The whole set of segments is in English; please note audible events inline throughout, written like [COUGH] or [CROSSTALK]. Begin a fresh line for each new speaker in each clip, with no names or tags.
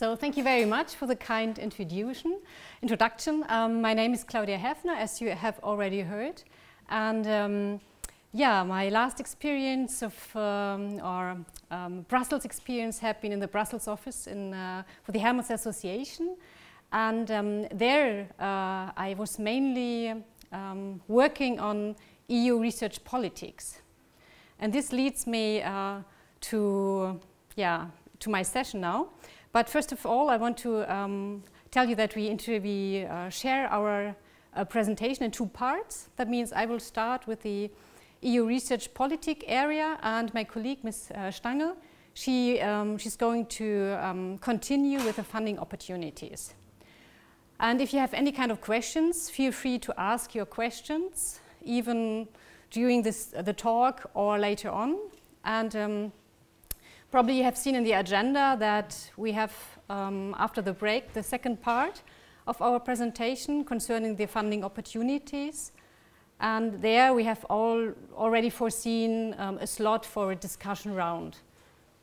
So thank you very much for the kind introduction. Introduction. Um, my name is Claudia Häfner, as you have already heard, and um, yeah, my last experience of um, or um, Brussels experience have been in the Brussels office in, uh, for the Helmholtz Association, and um, there uh, I was mainly um, working on EU research politics, and this leads me uh, to yeah to my session now. But first of all, I want to um, tell you that we, we uh, share our uh, presentation in two parts. That means I will start with the EU research politic area and my colleague, Ms. Uh, Stangl, she, um, she's going to um, continue with the funding opportunities. And if you have any kind of questions, feel free to ask your questions, even during this, uh, the talk or later on. And um, Probably you have seen in the agenda that we have, um, after the break, the second part of our presentation concerning the funding opportunities. And there we have all already foreseen um, a slot for a discussion round.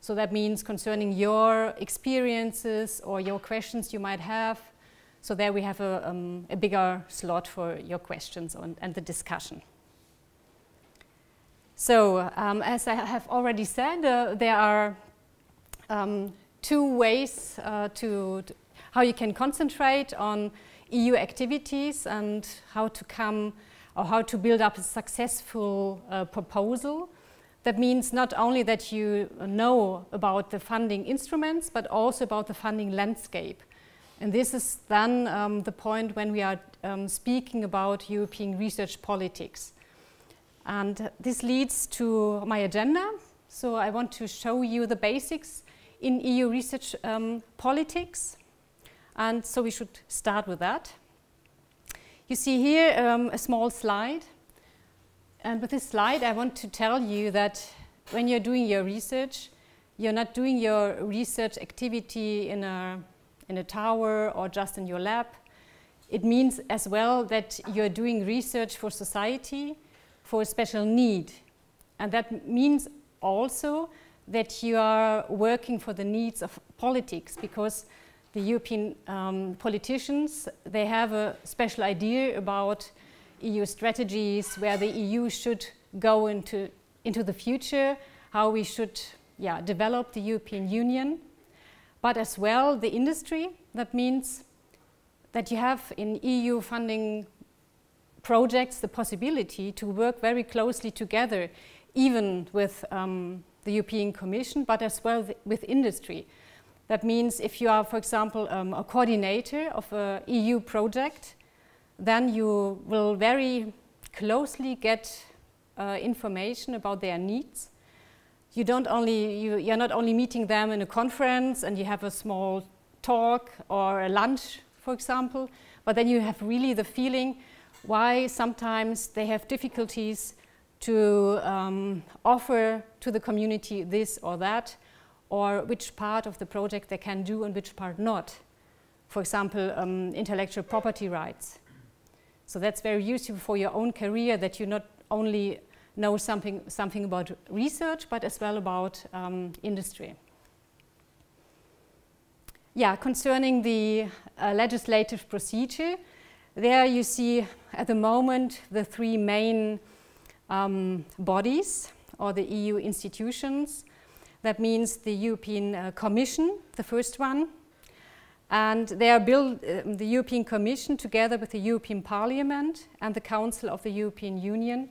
So that means concerning your experiences or your questions you might have. So there we have a, um, a bigger slot for your questions and, and the discussion. So, um, as I have already said, uh, there are um, two ways uh, to, how you can concentrate on EU activities and how to come or how to build up a successful uh, proposal. That means not only that you know about the funding instruments, but also about the funding landscape. And this is then um, the point when we are um, speaking about European research politics. And this leads to my agenda. So I want to show you the basics in EU research um, politics. And so we should start with that. You see here um, a small slide. And with this slide, I want to tell you that when you're doing your research, you're not doing your research activity in a, in a tower or just in your lab. It means as well that you're doing research for society for a special need. And that means also that you are working for the needs of politics because the European um, politicians, they have a special idea about EU strategies, where the EU should go into, into the future, how we should yeah, develop the European Union. But as well, the industry, that means that you have in EU funding projects the possibility to work very closely together, even with um, the European Commission, but as well with industry. That means if you are, for example, um, a coordinator of an EU project, then you will very closely get uh, information about their needs. You don't only, you, you're not only meeting them in a conference and you have a small talk or a lunch, for example, but then you have really the feeling why sometimes they have difficulties to um, offer to the community this or that, or which part of the project they can do and which part not. For example, um, intellectual property rights. So that's very useful for your own career that you not only know something, something about research, but as well about um, industry. Yeah, concerning the uh, legislative procedure, there you see at the moment the three main um, bodies or the EU institutions. That means the European uh, Commission, the first one, and they are built, uh, the European Commission together with the European Parliament and the Council of the European Union.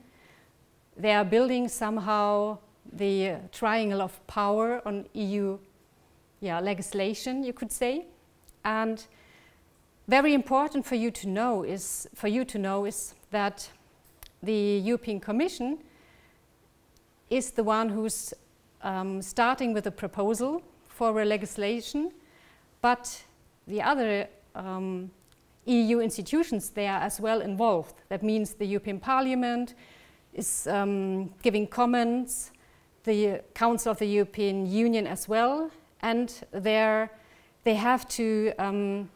They are building somehow the uh, triangle of power on EU yeah, legislation, you could say. And very important for you to know is for you to know is that the European Commission is the one who's um, starting with a proposal for a legislation, but the other um, EU institutions they are as well involved. That means the European Parliament is um, giving comments, the Council of the European Union as well, and they have to um,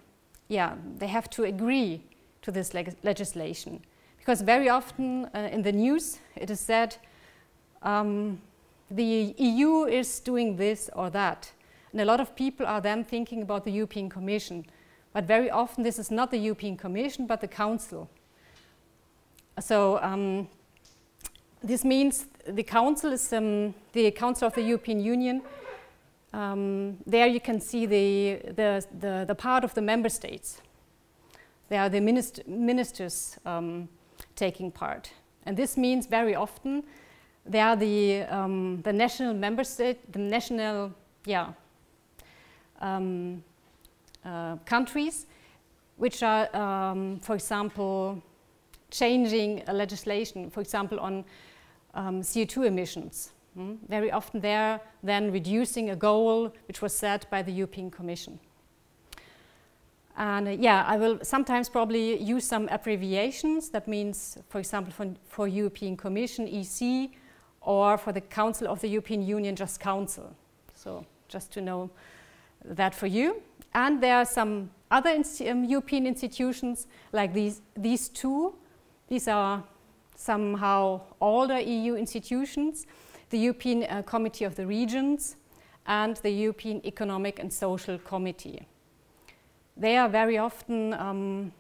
yeah, they have to agree to this leg legislation. Because very often uh, in the news it is said um, the EU is doing this or that. And a lot of people are then thinking about the European Commission. But very often this is not the European Commission, but the Council. So um, this means the Council is um, the Council of the European Union. Um, there you can see the, the, the, the, part of the member states. There are the minist ministers um, taking part. And this means very often they are the, um, the national member state, the national, yeah, um, uh, countries, which are, um, for example, changing legislation, for example, on um, CO2 emissions. Mm? Very often they're then reducing a goal which was set by the European Commission. And uh, yeah, I will sometimes probably use some abbreviations. That means, for example, for, for European Commission, EC, or for the Council of the European Union, just Council. So just to know that for you. And there are some other um, European institutions like these, these two. These are somehow older EU institutions, the European uh, Committee of the Regions and the European Economic and Social Committee. They are very often um,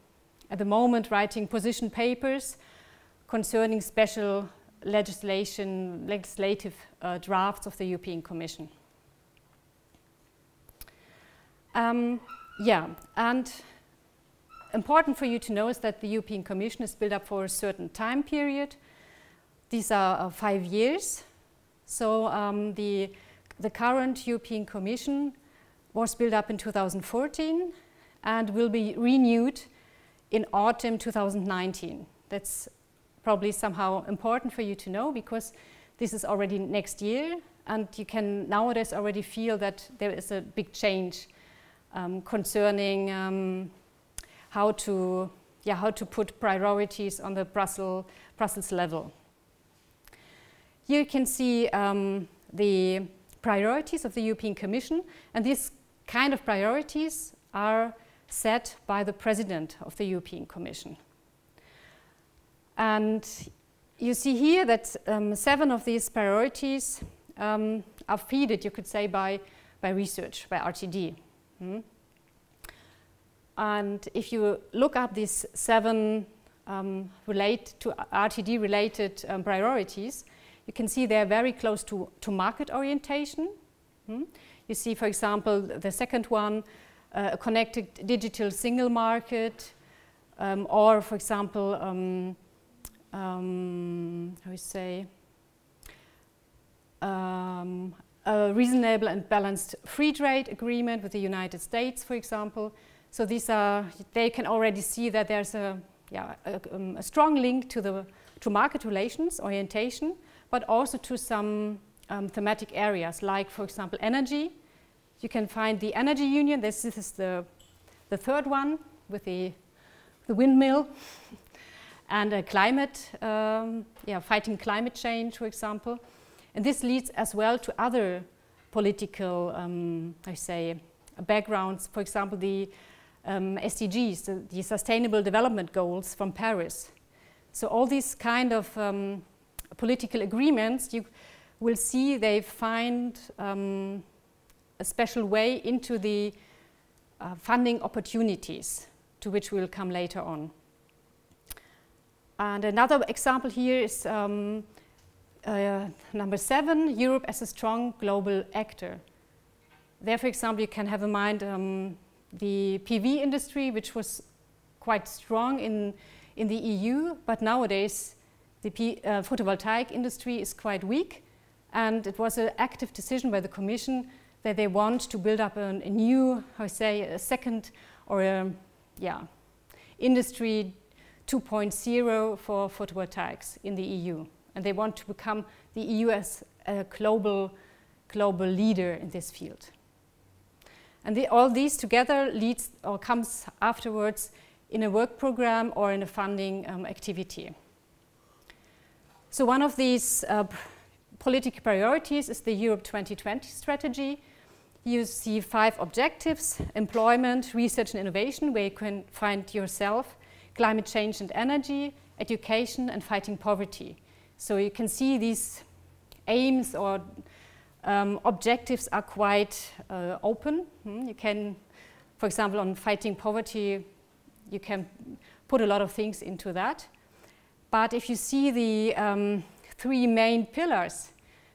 at the moment writing position papers concerning special legislation, legislative uh, drafts of the European Commission. Um, yeah, and important for you to know is that the European Commission is built up for a certain time period. These are uh, five years. So um, the, the current European Commission was built up in 2014 and will be renewed in autumn 2019. That's probably somehow important for you to know because this is already next year and you can nowadays already feel that there is a big change um, concerning um, how to yeah, how to put priorities on the Brussels, Brussels level. Here you can see um, the priorities of the European Commission and these kind of priorities are set by the President of the European Commission. And you see here that um, seven of these priorities um, are fed, you could say, by, by research, by RTD. Hmm? And if you look up these seven um, relate to RTD related um, priorities, you can see they're very close to, to market orientation. Hmm? You see, for example, the second one, uh, a connected digital single market, um, or for example, um, um, how we say, um, a reasonable and balanced free trade agreement with the United States, for example. So these are, they can already see that there's a, yeah, a, um, a strong link to, the, to market relations orientation, but also to some um, thematic areas, like, for example, energy. You can find the energy union. This, this is the, the third one with the, the windmill. [LAUGHS] and a climate, um, yeah, fighting climate change, for example. And this leads as well to other political, um, I say, backgrounds. For example, the um, SDGs, the, the, Sustainable Development Goals from Paris. So all these kind of um, political agreements, you will see they find um, a special way into the uh, funding opportunities, to which we'll come later on. And another example here is um, uh, number seven, Europe as a strong global actor. There, for example, you can have in mind um, the PV industry, which was quite strong in, in the EU, but nowadays the P, uh, photovoltaic industry is quite weak. And it was an active decision by the Commission that they want to build up a, a new, I say, a second or a, yeah, industry 2.0 for photovoltaics in the EU. And they want to become the EU as a global, global leader in this field. And the, all these together leads or comes afterwards in a work program or in a funding um, activity. So one of these uh, political priorities is the Europe 2020 strategy. You see five objectives, employment, research and innovation, where you can find yourself climate change and energy, education, and fighting poverty. So you can see these aims or um, objectives are quite uh, open. Hmm? You can, for example, on fighting poverty, you can put a lot of things into that. But if you see the um, three main pillars,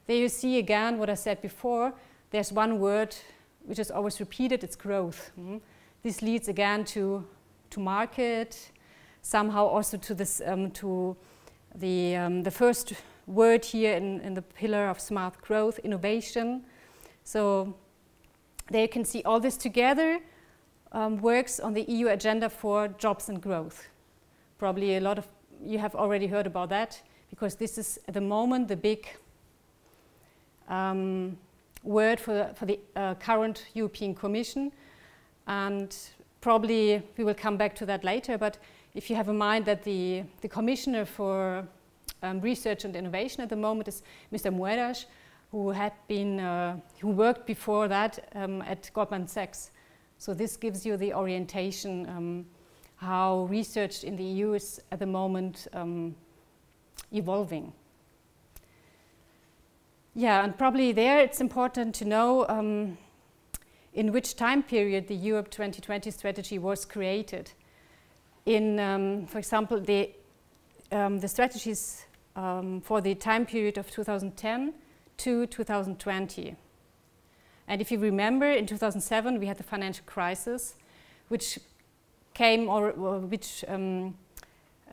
there you see again what I said before. There's one word which is always repeated, it's growth. Hmm? This leads again to, to market, somehow also to, this, um, to the, um, the first word here in, in the pillar of smart growth, innovation. So there you can see all this together um, works on the EU agenda for jobs and growth. Probably a lot of you have already heard about that because this is at the moment the big um, word for the, for the uh, current European Commission. And probably we will come back to that later, but if you have in mind that the, the Commissioner for um, Research and Innovation at the moment is Mr. Moedas, who had been, uh, who worked before that um, at Goldman Sachs. So this gives you the orientation um, how research in the EU is at the moment um, evolving. Yeah, and probably there it's important to know um, in which time period the Europe 2020 strategy was created. In, um, for example, the, um, the strategies um, for the time period of 2010 to 2020. And if you remember, in 2007 we had the financial crisis, which came or, which um,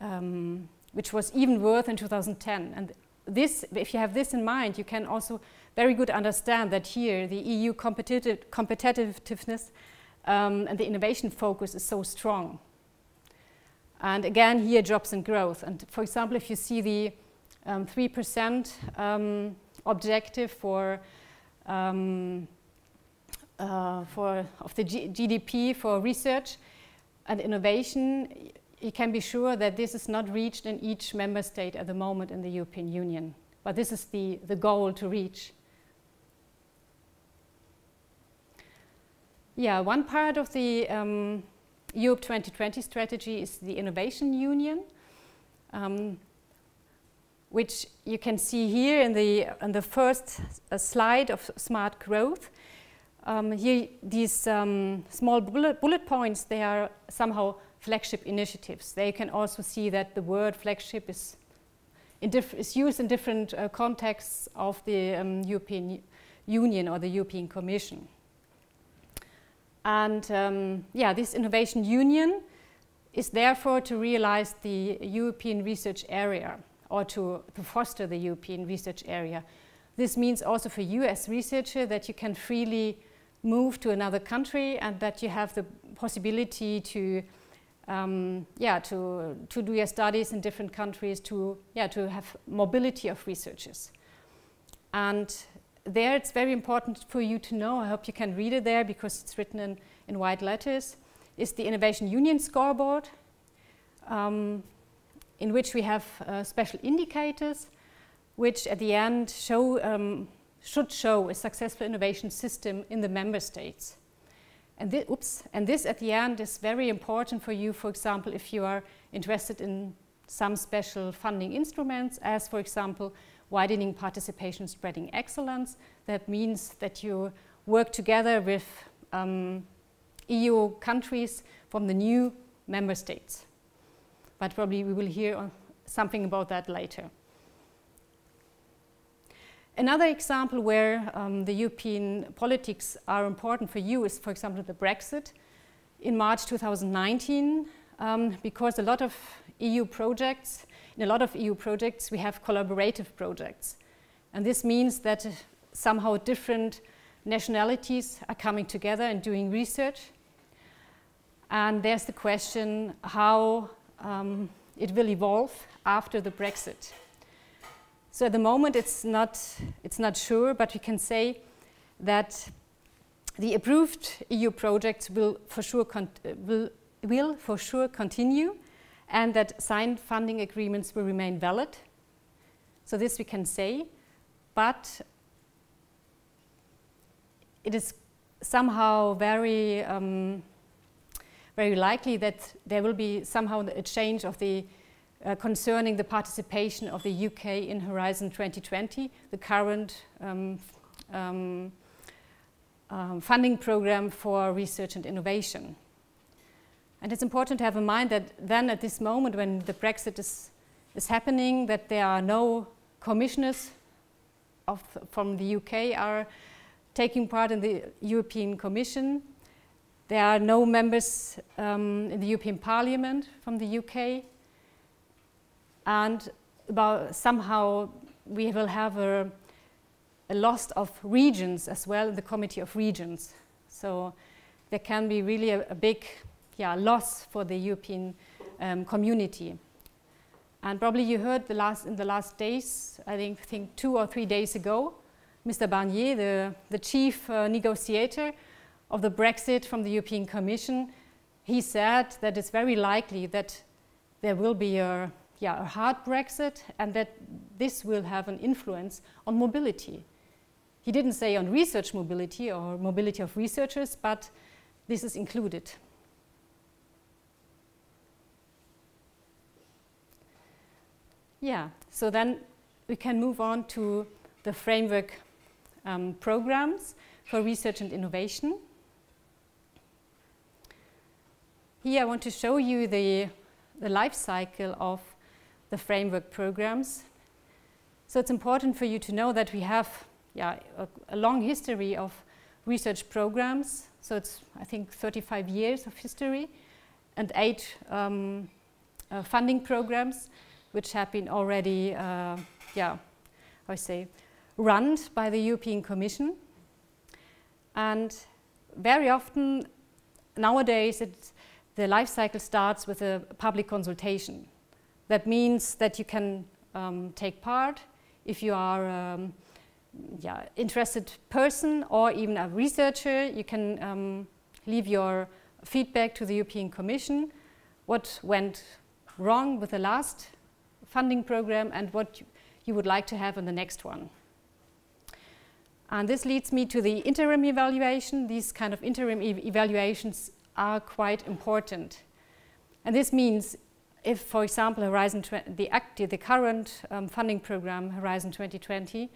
um, which was even worse in 2010. And this, if you have this in mind, you can also very good understand that here the EU competitive, competitiveness um, and the innovation focus is so strong. And again, here jobs and growth. And for example, if you see the 3% um, um, objective for um, uh, for of the G GDP for research and innovation, you can be sure that this is not reached in each member state at the moment in the European Union. But this is the, the goal to reach. Yeah, one part of the um, Europe 2020 strategy is the Innovation Union, um, which you can see here in the, in the first uh, slide of smart growth. Um, here, these um, small bullet, bullet points, they are somehow flagship initiatives. They can also see that the word flagship is, is used in different uh, contexts of the um, European Union or the European Commission. And um, yeah, this innovation union is therefore to realize the European research area or to, to foster the European research area. This means also for you as researcher that you can freely move to another country and that you have the possibility to um, yeah, to, to do your studies in different countries, to, yeah, to have mobility of researchers. And there it's very important for you to know, I hope you can read it there because it's written in, in white letters, is the Innovation Union Scoreboard, um, in which we have uh, special indicators, which at the end show, um, should show a successful innovation system in the member states. And, this, oops, and this at the end is very important for you, for example, if you are interested in some special funding instruments, as for example, widening participation, spreading excellence. That means that you work together with um, EU countries from the new member states. But probably we will hear something about that later. Another example where um, the European politics are important for you is, for example, the Brexit in March 2019, um, because a lot of EU projects, in a lot of EU projects, we have collaborative projects. And this means that uh, somehow different nationalities are coming together and doing research. And there's the question how um, it will evolve after the Brexit. So at the moment it's not, it's not sure, but we can say that the approved EU projects will for sure, will, will for sure continue and that signed funding agreements will remain valid. So this we can say, but it is somehow very, um, very likely that there will be somehow a change of the uh, concerning the participation of the UK in Horizon 2020, the current um, um, um, funding program for research and innovation. And it's important to have in mind that then at this moment when the Brexit is, is happening, that there are no commissioners of, from the UK are taking part in the European Commission. There are no members um, in the European Parliament from the UK. And about somehow we will have a, a loss of regions as well in the Committee of Regions. So there can be really a, a big yeah, loss for the European um, community. And probably you heard the last, in the last days, I think, think two or three days ago, Mr. Barnier, the, the chief uh, negotiator of the Brexit from the European Commission, he said that it's very likely that there will be a, yeah, a hard Brexit and that this will have an influence on mobility. He didn't say on research mobility or mobility of researchers, but this is included. Yeah, so then we can move on to the framework um, programs for research and innovation. Here I want to show you the, the life cycle of the framework programs. So it's important for you to know that we have yeah, a, a long history of research programs. So it's, I think, 35 years of history and eight um, uh, funding programs which have been already, uh, yeah, I say, run by the European Commission. And very often, nowadays, the life cycle starts with a public consultation. That means that you can um, take part if you are um, yeah, interested person or even a researcher. You can um, leave your feedback to the European Commission. What went wrong with the last funding program and what you would like to have in the next one. And this leads me to the interim evaluation. These kind of interim e evaluations are quite important. And this means if, for example, Horizon the, the current um, funding program, Horizon 2020,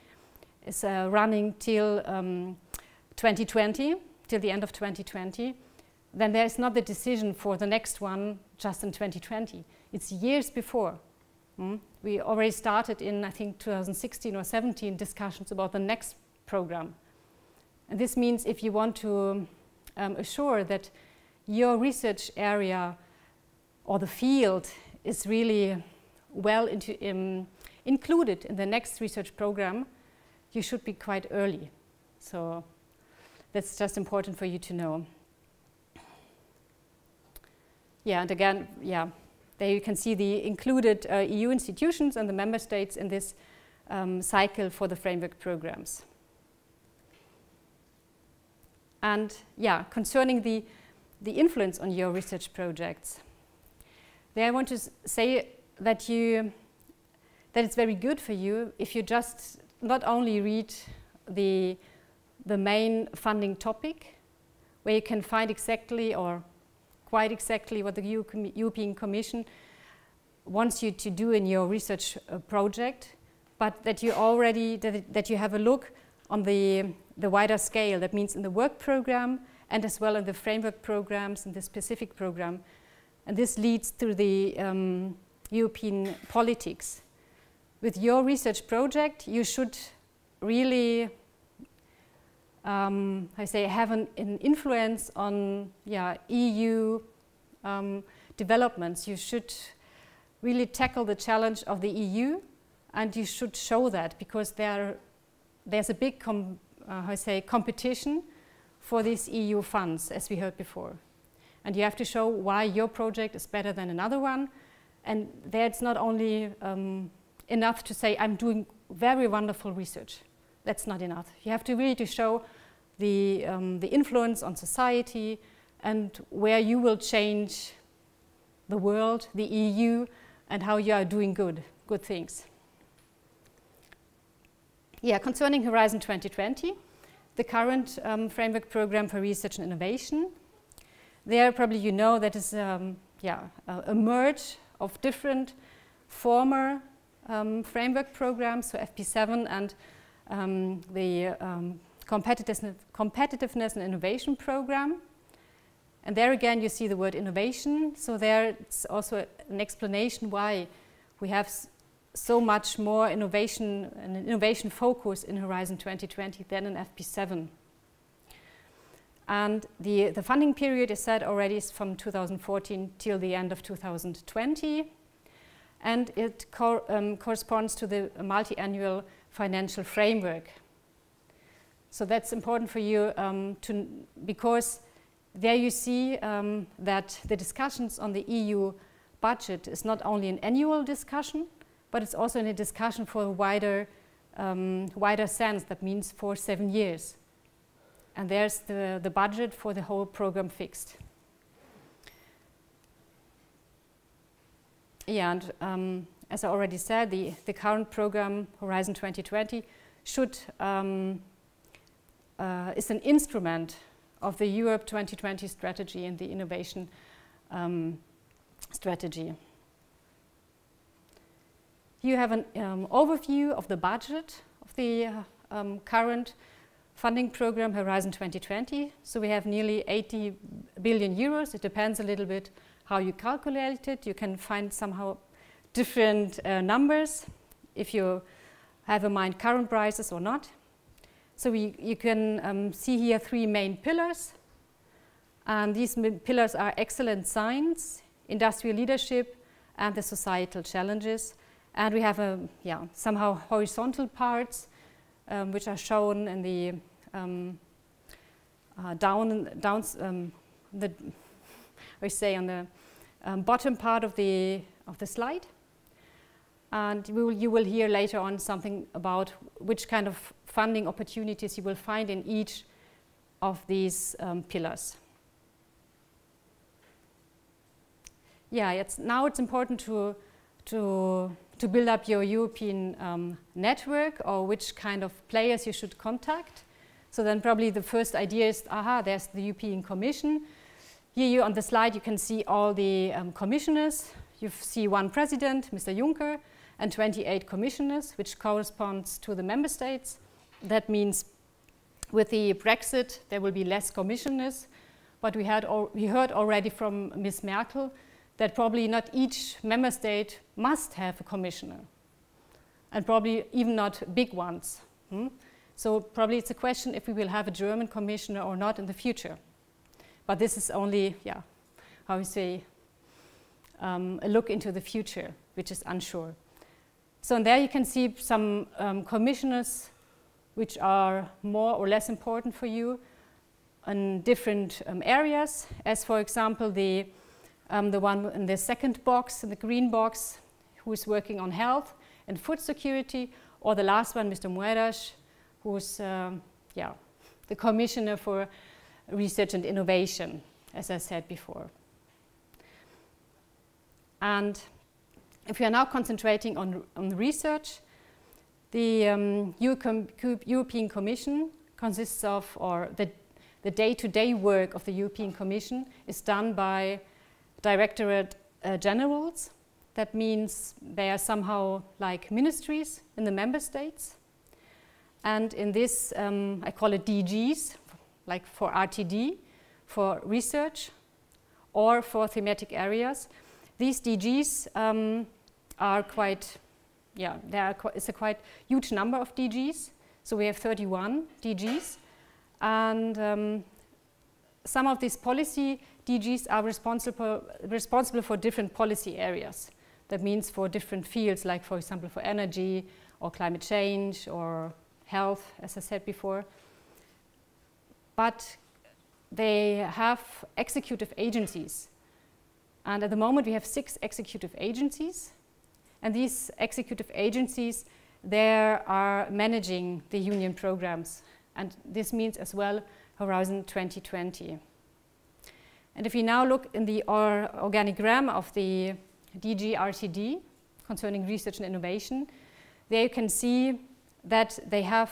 is uh, running till um, 2020, till the end of 2020, then there is not the decision for the next one just in 2020. It's years before. Mm. We already started in, I think, 2016 or 17 discussions about the next program. And this means if you want to um, assure that your research area or the field is really well into, um, included in the next research program, you should be quite early. So that's just important for you to know. Yeah, and again, yeah, there you can see the included uh, EU institutions and the member states in this um, cycle for the framework programs. And yeah, concerning the, the influence on your research projects, there I want to say that you that it's very good for you if you just not only read the, the main funding topic, where you can find exactly or quite exactly what the European Commission wants you to do in your research uh, project, but that you already, that, that you have a look on the, the wider scale. That means in the work program and as well in the framework programs and the specific program. And this leads to the um, European politics. With your research project, you should really um, I say, have an, an, influence on yeah, EU um, developments. You should really tackle the challenge of the EU and you should show that because there, there's a big uh, I say, competition for these EU funds, as we heard before. And you have to show why your project is better than another one. And there it's not only um, enough to say, I'm doing very wonderful research. That's not enough. You have to really to show the, um, the influence on society and where you will change the world, the EU, and how you are doing good, good things. Yeah, concerning Horizon 2020, the current um, framework program for research and innovation, there probably you know that is um, yeah, a, a, merge of different former um, framework programs, so FP7 and um, the um, competitiveness, competitiveness and innovation program. And there again, you see the word innovation. So there it's also an explanation why we have so much more innovation and innovation focus in Horizon 2020 than in FP7. And the, the funding period is set already from 2014 till the end of 2020. And it um, corresponds to the multi-annual financial framework. So that's important for you um, to, because there you see um, that the discussions on the EU budget is not only an annual discussion, but it's also in a discussion for a wider, um, wider sense. That means for seven years. And there's the, the budget for the whole program fixed. Yeah, and um, as I already said, the, the current program, Horizon 2020, should, um, uh, is an instrument of the Europe 2020 strategy and the innovation um, strategy. You have an um, overview of the budget of the uh, um, current funding program Horizon 2020. So we have nearly 80 billion euros. It depends a little bit how you calculate it. You can find somehow different uh, numbers if you have in mind current prices or not. So we, you can um, see here three main pillars. And these pillars are excellent science, industrial leadership, and the societal challenges. And we have a, yeah, somehow horizontal parts um, which are shown in the um, uh, down, down um, the, [LAUGHS] we say on the um, bottom part of the, of the slide. And will, you will hear later on something about which kind of funding opportunities you will find in each of these um, pillars. Yeah, it's, now it's important to, to to build up your European um, network or which kind of players you should contact. So then probably the first idea is, aha, there's the European Commission. Here you, on the slide you can see all the um, commissioners. You see one president, Mr. Juncker, and 28 commissioners, which corresponds to the member states. That means with the Brexit, there will be less commissioners. But we, had we heard already from Ms. Merkel that probably not each member state must have a commissioner, and probably even not big ones. Hmm? So probably it's a question if we will have a German commissioner or not in the future. But this is only, yeah, how we say, um, a look into the future, which is unsure. So there you can see some um, commissioners which are more or less important for you in different um, areas, as for example the um, the one in the second box, in the green box, who is working on health and food security, or the last one, Mr. Moedas, who's um, yeah, the commissioner for research and innovation, as I said before. And if we are now concentrating on, on research, the um, European Commission consists of, or the, the day-to-day -day work of the European Commission is done by directorate uh, generals. That means they are somehow like ministries in the member states. And in this, um, I call it DGs, like for RTD, for research, or for thematic areas. These DGs um, are quite, yeah, there it's a quite huge number of DGs. So we have 31 DGs. And um, some of these policy DGs are responsible, responsible for different policy areas. That means for different fields, like for example for energy or climate change or health, as I said before. But they have executive agencies. And at the moment we have six executive agencies. And these executive agencies, they are managing the union programs. And this means as well Horizon 2020. And if we now look in the or organigram of the DG RTD concerning research and innovation, there you can see that they have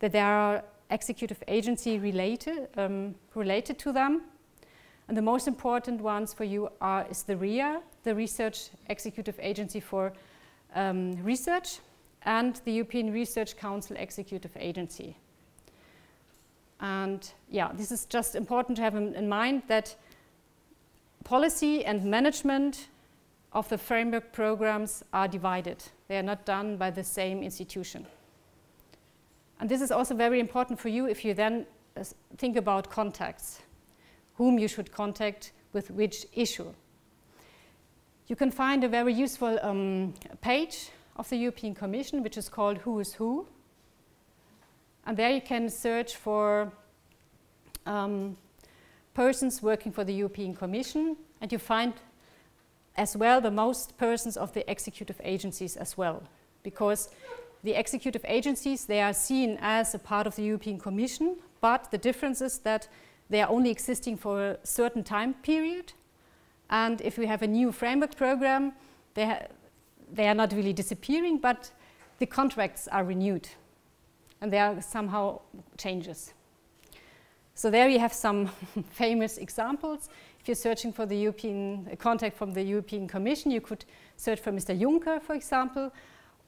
that there are executive agency related um, related to them. And the most important ones for you are is the RIA, the Research Executive Agency for um, Research, and the European Research Council Executive Agency. And yeah, this is just important to have in, in mind that policy and management of the framework programs are divided. They are not done by the same institution. And this is also very important for you if you then uh, think about contacts, whom you should contact with which issue. You can find a very useful um, page of the European Commission, which is called Who is Who. And there you can search for um, persons working for the European Commission, and you find as well the most persons of the executive agencies as well, because the executive agencies, they are seen as a part of the European Commission, but the difference is that they are only existing for a certain time period, and if we have a new framework program, they, they are not really disappearing, but the contracts are renewed, and there are somehow changes. So there you have some [LAUGHS] famous examples. If you're searching for the European uh, contact from the European Commission, you could search for Mr. Juncker, for example,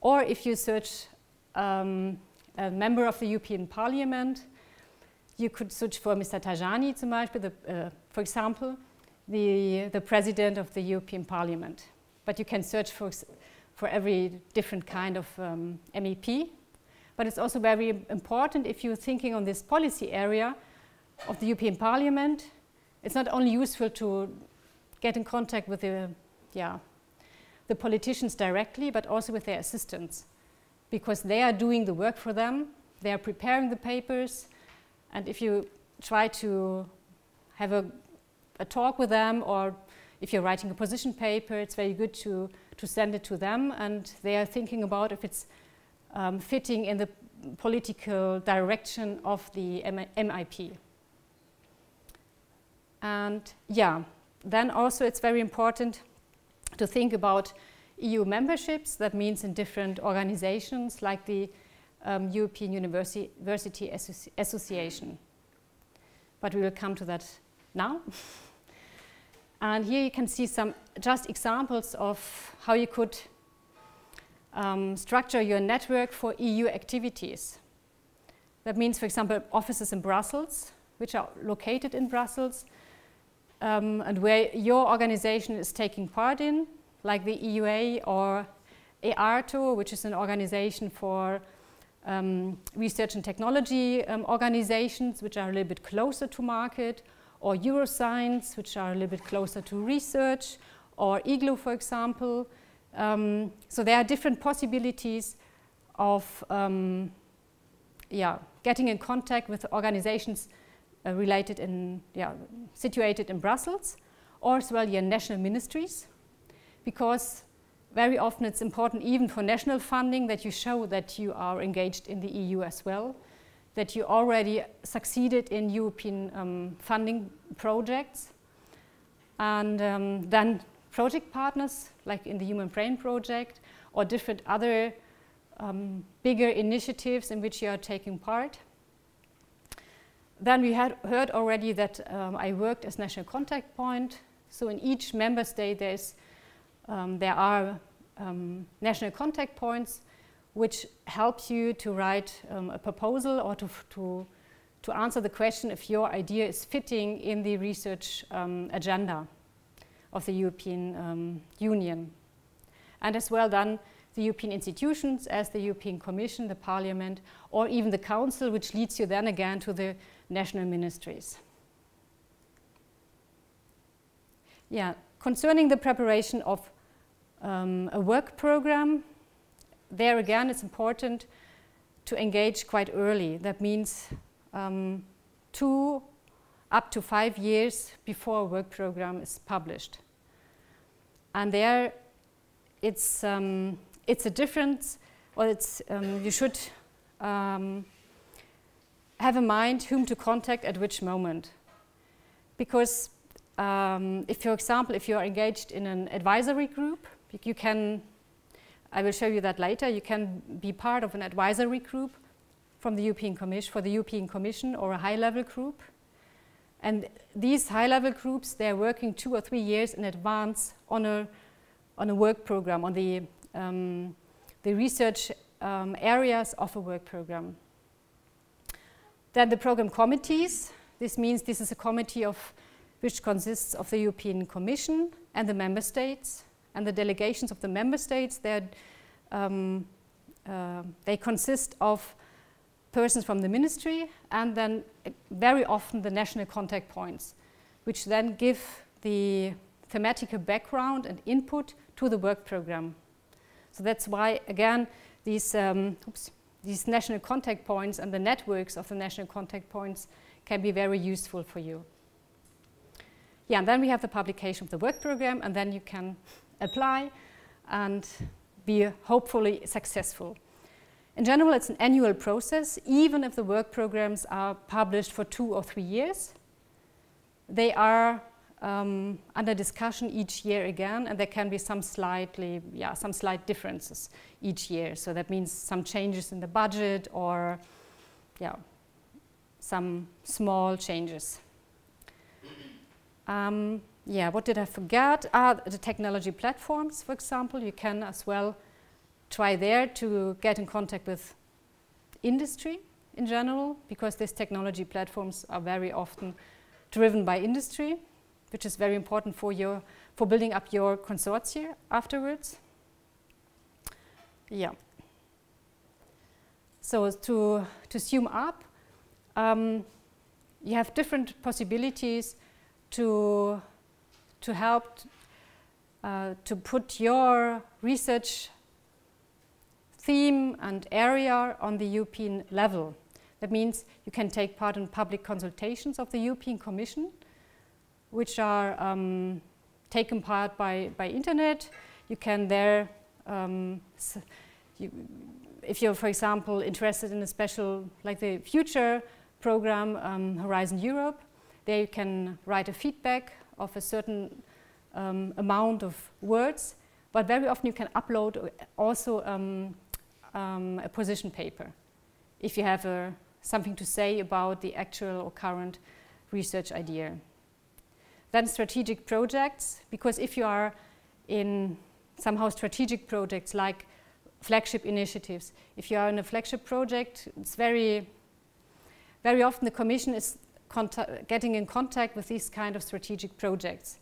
or if you search um, a member of the European Parliament, you could search for Mr. Tajani, zum Beispiel, the, uh, for example, the, the president of the European Parliament. But you can search for, for every different kind of um, MEP. But it's also very important if you're thinking on this policy area of the European Parliament, it's not only useful to get in contact with the, yeah, the politicians directly, but also with their assistants, because they are doing the work for them, they are preparing the papers, and if you try to have a, a talk with them, or if you're writing a position paper, it's very good to, to send it to them, and they are thinking about if it's um, fitting in the political direction of the MEP. And yeah, then also it's very important to think about EU memberships. That means in different organizations like the um, European University, University Associ Association. But we will come to that now. [LAUGHS] and here you can see some just examples of how you could um, structure your network for EU activities. That means, for example, offices in Brussels, which are located in Brussels, um, and where your organization is taking part in, like the EUA or EARTO, which is an organization for um, research and technology um, organizations, which are a little bit closer to market, or Euroscience, which are a little bit closer to research, or IGLO, for example. Um, so there are different possibilities of um, yeah, getting in contact with organizations related in, yeah, situated in Brussels, or as well your national ministries, because very often it's important even for national funding that you show that you are engaged in the EU as well, that you already succeeded in European um, funding projects, and um, then project partners, like in the Human Brain Project, or different other um, bigger initiatives in which you are taking part. Then we had heard already that um, I worked as national contact point. So in each member state um, there are um, national contact points which help you to write um, a proposal or to, to, to answer the question if your idea is fitting in the research um, agenda of the European Union. And as well then the European institutions as the European Commission, the Parliament, or even the Council, which leads you then again to the national ministries. Yeah, concerning the preparation of um, a work program, there again it's important to engage quite early. That means um, two up to five years before a work program is published. And there it's, um, it's a difference, or it's, um, you should um, have in mind whom to contact at which moment. Because um, if, for example, if you are engaged in an advisory group, you can, I will show you that later, you can be part of an advisory group from the European Commission, for the European Commission or a high-level group. And these high-level groups, they're working two or three years in advance on a, on a work program, on the, um, the research um, areas of a work program. Then the program committees. This means this is a committee of which consists of the European Commission and the member states. And the delegations of the member states, um, uh, they consist of persons from the ministry and then very often the national contact points, which then give the thematical background and input to the work program. So that's why, again, these, um, oops, these national contact points and the networks of the national contact points can be very useful for you. Yeah, and then we have the publication of the work program, and then you can apply and be hopefully successful. In general, it's an annual process, even if the work programs are published for two or three years. They are um, under discussion each year again, and there can be some slightly, yeah, some slight differences each year. So that means some changes in the budget or, yeah, some small changes. Um, yeah, what did I forget? Ah, the technology platforms, for example. You can as well try there to get in contact with industry in general, because these technology platforms are very often driven by industry, which is very important for, your, for building up your consortia afterwards. Yeah. So to, to sum up, um, you have different possibilities to, to help uh, to put your research theme and area on the European level. That means you can take part in public consultations of the European Commission, which are um, taken part by, by internet. You can there, um, you, if you're, for example, interested in a special, like the future program, um, Horizon Europe, there you can write a feedback of a certain um, amount of words, but very often you can upload also um, um, a position paper if you have a, something to say about the actual or current research idea. Then strategic projects, because if you are in somehow strategic projects like flagship initiatives, if you are in a flagship project, it's very, very often the Commission is getting in contact with these kind of strategic projects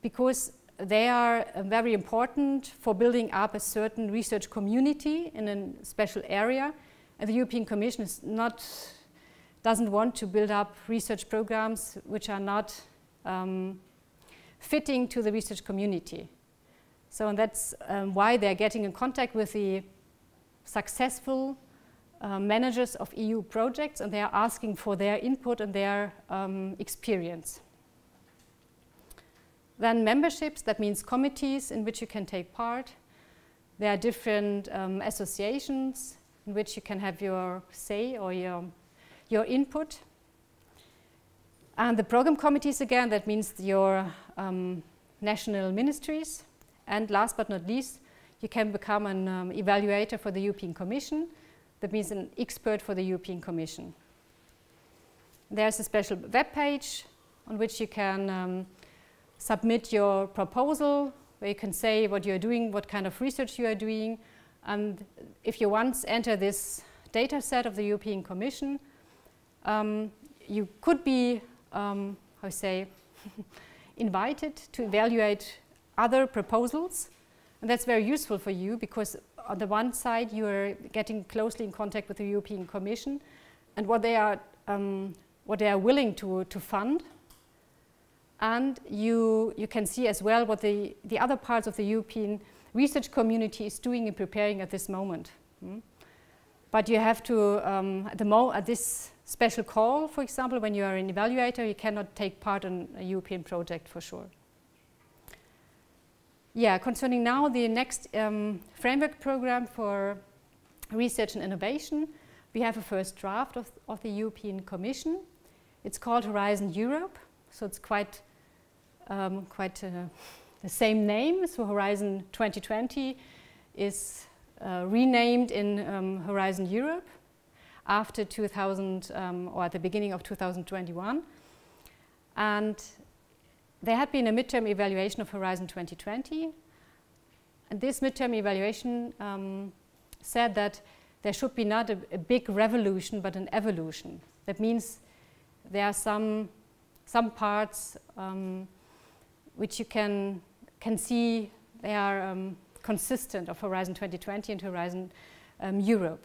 because they are uh, very important for building up a certain research community in a special area. And the European Commission is not, doesn't want to build up research programs which are not um, fitting to the research community. So that's um, why they're getting in contact with the successful uh, managers of EU projects and they are asking for their input and their um, experience. Then memberships, that means committees in which you can take part. There are different um, associations in which you can have your say or your, your input. And the program committees again, that means your um, national ministries. And last but not least, you can become an um, evaluator for the European Commission. That means an expert for the European Commission. There's a special web page on which you can um, submit your proposal, where you can say what you're doing, what kind of research you are doing. And if you once enter this data set of the European Commission, um, you could be, um, how say, [LAUGHS] invited to evaluate other proposals. And that's very useful for you because on the one side, you are getting closely in contact with the European Commission and what they are, um, what they are willing to, to fund and you, you can see as well what the, the other parts of the European research community is doing and preparing at this moment. Mm. But you have to, um, at, the mo at this special call, for example, when you are an evaluator, you cannot take part in a European project for sure. Yeah, concerning now the next um, framework program for research and innovation, we have a first draft of, of the European Commission. It's called Horizon Europe, so it's quite um, quite uh, the same name. So Horizon 2020 is uh, renamed in um, Horizon Europe after 2000 um, or at the beginning of 2021. And there had been a midterm evaluation of Horizon 2020. And this midterm evaluation um, said that there should be not a, a, big revolution, but an evolution. That means there are some, some parts um, which you can, can see they are um, consistent of Horizon 2020 and Horizon um, Europe.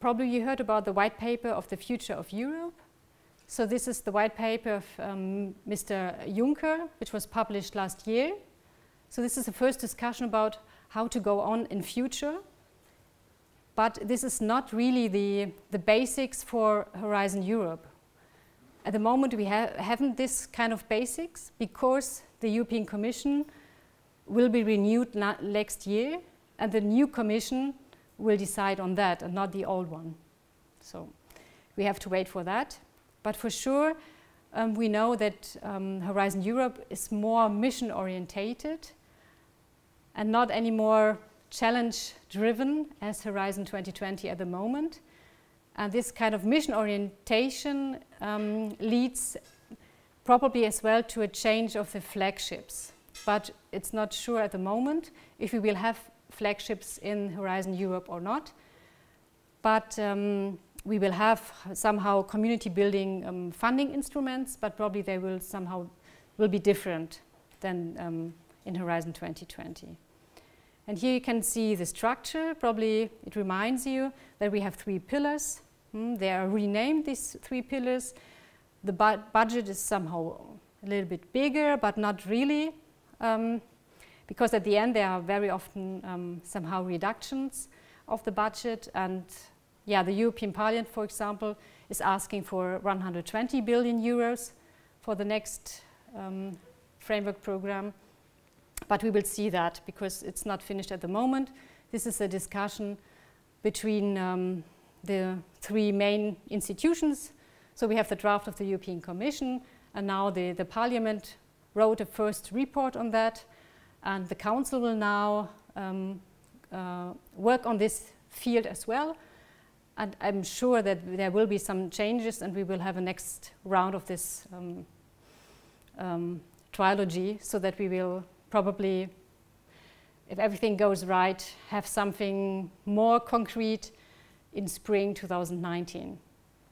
Probably you heard about the white paper of the future of Europe. So this is the white paper of um, Mr. Juncker, which was published last year. So this is the first discussion about how to go on in future. But this is not really the, the basics for Horizon Europe. At the moment, we ha haven't this kind of basics because the European Commission will be renewed next year, and the new Commission will decide on that and not the old one. So we have to wait for that. But for sure, um, we know that um, Horizon Europe is more mission orientated and not anymore challenge driven as Horizon 2020 at the moment. And this kind of mission orientation um, leads probably as well to a change of the flagships. But it's not sure at the moment if we will have flagships in Horizon Europe or not. But um, we will have somehow community building um, funding instruments, but probably they will somehow will be different than um, in Horizon 2020. And here you can see the structure. Probably it reminds you that we have three pillars. Mm, they are renamed, these three pillars. The bu budget is somehow a little bit bigger, but not really. Um, because at the end there are very often um, somehow reductions of the budget and yeah, the European Parliament, for example, is asking for 120 billion euros for the next um, framework program. But we will see that because it's not finished at the moment. This is a discussion between um, the three main institutions. So we have the draft of the European Commission, and now the, the Parliament wrote a first report on that, and the Council will now um, uh, work on this field as well. And I'm sure that there will be some changes, and we will have a next round of this um, um, trilogy, so that we will probably, if everything goes right, have something more concrete in spring 2019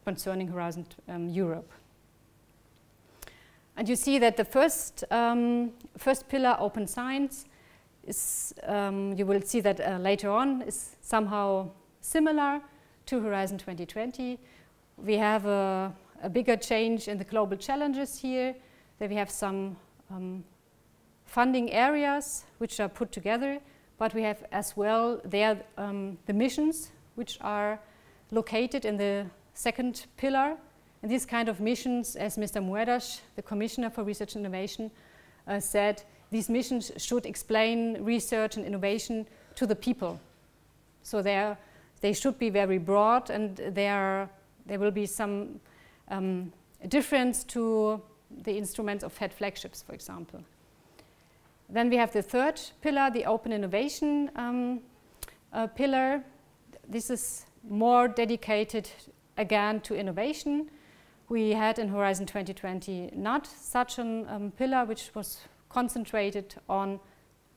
concerning Horizon um, Europe. And you see that the first, um, first pillar, open science, is, um, you will see that uh, later on, is somehow similar to Horizon 2020. We have a, a bigger change in the global challenges here, that we have some um, funding areas which are put together, but we have as well there um, the missions which are located in the second pillar. And these kind of missions, as Mr. Moedas, the Commissioner for Research and Innovation, uh, said, these missions should explain research and innovation to the people. So they should be very broad and there, there will be some um, difference to the instruments of FET flagships, for example. Then we have the third pillar, the open innovation um, uh, pillar. This is more dedicated again to innovation. We had in Horizon 2020 not such a um, pillar which was concentrated on,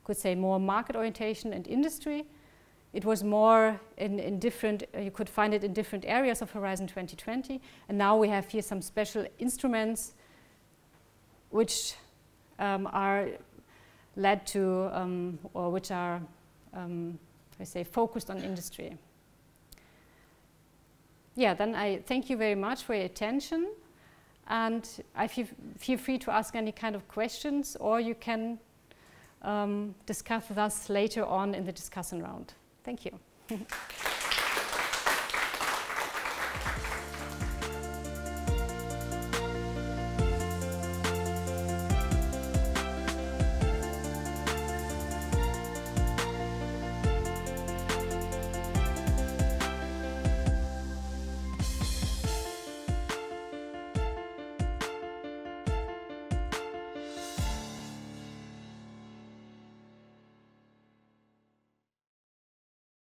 could say, more market orientation and industry. It was more in, in different, uh, you could find it in different areas of Horizon 2020. And now we have here some special instruments which um, are led to, um, or which are, um, I say, focused on industry. Yeah, then I thank you very much for your attention. And I feel, feel free to ask any kind of questions, or you can um, discuss with us later on in the discussion round. Thank you. [LAUGHS]